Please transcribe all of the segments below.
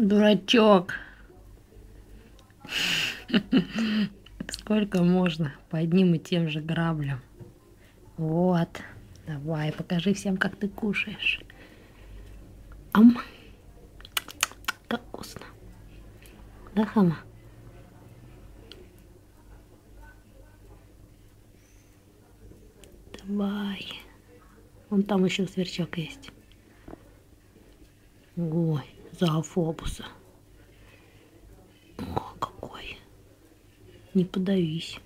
Дурачок. Сколько можно по одним и тем же граблям. Вот. Давай, покажи всем, как ты кушаешь. Ам. Как вкусно. Да, Хама? Давай. Вон там еще сверчок есть. Ой, зоофобуса. О, какой. Не подавись.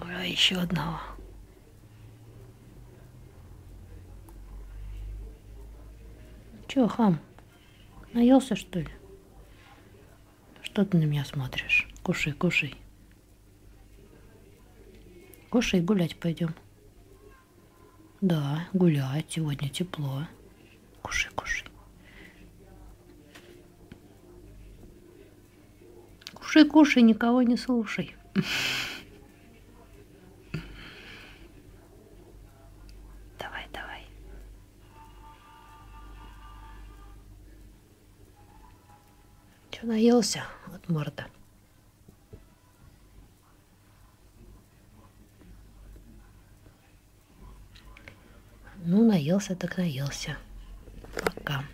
Ура, еще одного. Че, хам? Наелся, что ли? Что ты на меня смотришь? Кушай, кушай. Кушай, гулять пойдем. Да, гулять. Сегодня тепло. Кушай, кушай. Кушай, кушай, никого не слушай. Давай, давай. Че наелся от морда? Ну, наелся так наелся. Пока.